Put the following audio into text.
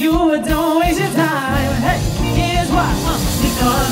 you, don't waste your time. Hey, here's why. Uh, because